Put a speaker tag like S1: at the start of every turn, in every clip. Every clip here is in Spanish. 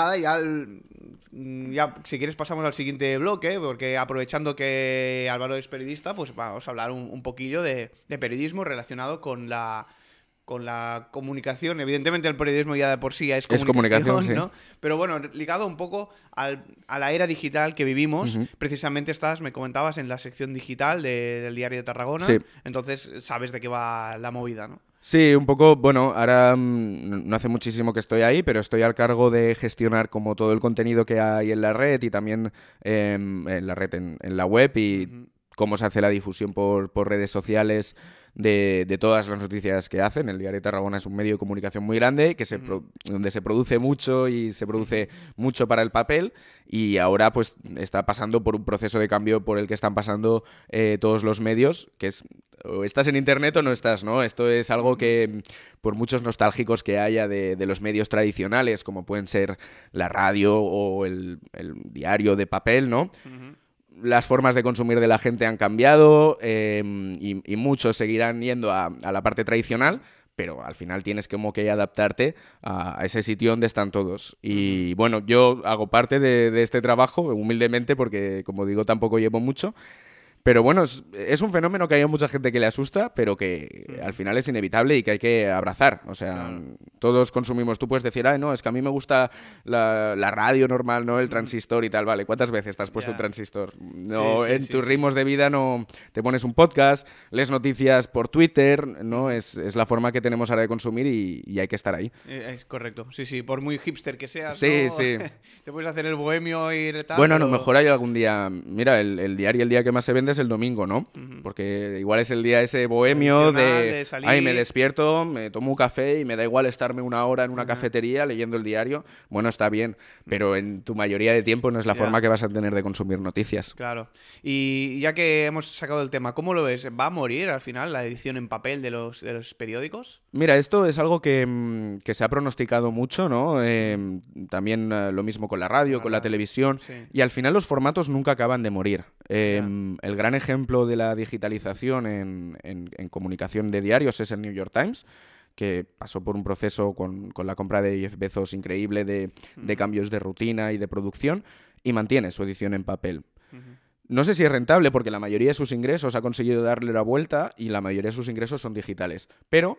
S1: nada, ya, ya si quieres pasamos al siguiente bloque, porque aprovechando que Álvaro es periodista, pues vamos a hablar un, poquillo de, periodismo relacionado con la con la comunicación. Evidentemente el periodismo ya de por sí es comunicación, ¿no? Pero bueno, ligado un poco a la era digital que vivimos. Precisamente estás, me comentabas, en la sección digital del Diario de Tarragona. Entonces sabes de qué va la movida, ¿no?
S2: Sí, un poco, bueno, ahora mm, no hace muchísimo que estoy ahí, pero estoy al cargo de gestionar como todo el contenido que hay en la red y también em, en la red, en, la web y cómo se hace la difusión por, por redes sociales de, todas las noticias que hacen. El Diario de Tarragona es un medio de comunicación muy grande, que se donde se produce mucho y se produce mucho para el papel y ahora pues está pasando por un proceso de cambio por el que están pasando eh, todos los medios, que es o estás en internet o no estás, ¿no? Esto es algo que, por muchos nostálgicos que haya de, los medios tradicionales, como pueden ser la radio o el, diario de papel, ¿no? Las formas de consumir de la gente han cambiado em, y, muchos seguirán yendo a, la parte tradicional, pero al final tienes como que adaptarte a, ese sitio donde están todos. Y bueno, yo hago parte de este trabajo humildemente porque, como digo, tampoco llevo mucho. Pero bueno, es, un fenómeno que hay mucha gente que le asusta, pero que al final es inevitable y que hay que abrazar. O sea, todos consumimos. Tú puedes decir, ay, no, es que a mí me gusta la, radio normal, no el transistor y tal. Vale, ¿cuántas veces te has puesto un transistor? No, en tus ritmos de vida no te pones un podcast, lees noticias por Twitter, ¿no? Es, la forma que tenemos ahora de consumir y, hay que estar ahí.
S1: Eh, es correcto, sí, sí. Por muy hipster que seas,
S2: sí, sí.
S1: te puedes hacer el bohemio y tal.
S2: Bueno, a lo mejor hay algún día. Mira, el, el diario el día que más se vende es el domingo, ¿no? Porque igual es el día ese bohemio de, ay, me despierto, me tomo un café y me da igual estarme una hora en una cafetería leyendo el diario. Bueno, está bien, pero en tu mayoría de tiempo no es la forma que vas a tener de consumir noticias.
S1: Claro. Y ya que hemos sacado el tema, ¿cómo lo ves? ¿Va a morir al final la edición en papel de los, de los periódicos?
S2: Mira, esto es algo que, mm, se ha pronosticado mucho, ¿no? Em, también eh, lo mismo con la radio, con la televisión. Y al final los formatos nunca acaban de morir. Em, el gran ejemplo de la digitalización en, comunicación de diarios es el New York Times que pasó por un proceso con, la compra de Jeff Bezos increíble de, cambios de rutina y de producción y mantiene su edición en papel. No sé si es rentable porque la mayoría de sus ingresos ha conseguido darle la vuelta y la mayoría de sus ingresos son digitales. Pero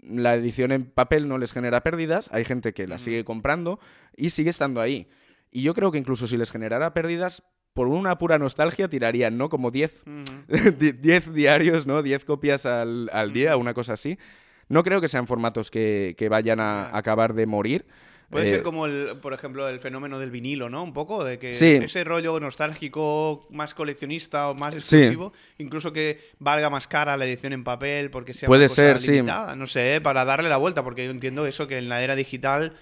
S2: la edición en papel no les genera pérdidas, hay gente que la sigue comprando y sigue estando ahí. Y yo creo que incluso si les generara pérdidas, por una pura nostalgia tirarían, ¿no? Como 10 diarios, ¿no? 10 copias al, día, una cosa así. No creo que sean formatos que, vayan a acabar de morir.
S1: Puede ser eh, como, el, por ejemplo, el fenómeno del vinilo, ¿no? Un poco, de que ese rollo nostálgico más coleccionista o más exclusivo, incluso que valga más cara la edición en papel porque sea
S2: Puede ser, sí.
S1: no sé, para darle la vuelta, porque yo entiendo eso que en la era digital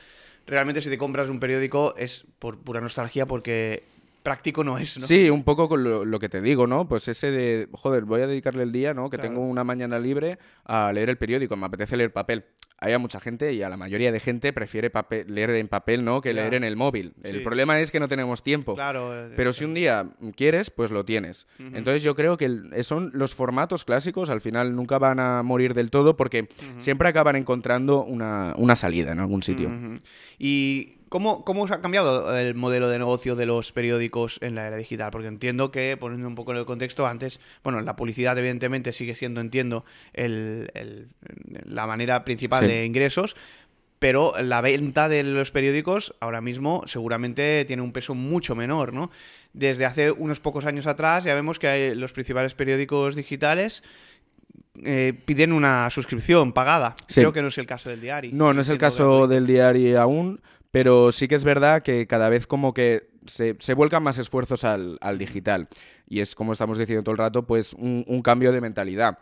S1: realmente si te compras un periódico es por pura nostalgia porque práctico no es, ¿no?
S2: Sí, un poco con lo, que te digo, ¿no? Pues ese de, joder, voy a dedicarle el día, ¿no? Que tengo una mañana libre a leer el periódico, me apetece leer papel hay mucha gente y a la mayoría de gente prefiere leer en papel no que leer en el móvil. El problema es que no tenemos tiempo.
S1: Claro,
S2: eh, Pero si un día quieres, pues lo tienes. Entonces yo creo que son los formatos clásicos, al final nunca van a morir del todo porque siempre acaban encontrando una, una, salida en algún sitio.
S1: Y ¿Cómo, ¿Cómo ha cambiado el modelo de negocio de los periódicos en la era digital? Porque entiendo que, poniendo un poco en el contexto, antes, bueno, la publicidad evidentemente sigue siendo, entiendo, la manera principal de ingresos, pero la venta de los periódicos ahora mismo seguramente tiene un peso mucho menor, ¿no? Desde hace unos pocos años atrás ya vemos que hay los principales periódicos digitales eh, piden una suscripción pagada. Creo que no es el caso del diario.
S2: No, no es el caso del diario aún, pero sí que es verdad que cada vez como que se, vuelcan más esfuerzos al, digital. Y es, como estamos diciendo todo el rato, pues un, cambio de mentalidad.